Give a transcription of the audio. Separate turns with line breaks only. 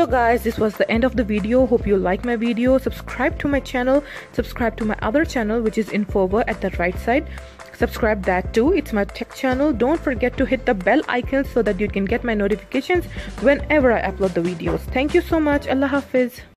so guys this was the end of the video. Hope you like my video. Subscribe to my channel. Subscribe to my other channel which is infover at the right side. Subscribe that too. It's my tech channel. Don't forget to hit the bell icon so that you can get my notifications whenever i upload the videos. Thank you so much. Allah hafiz.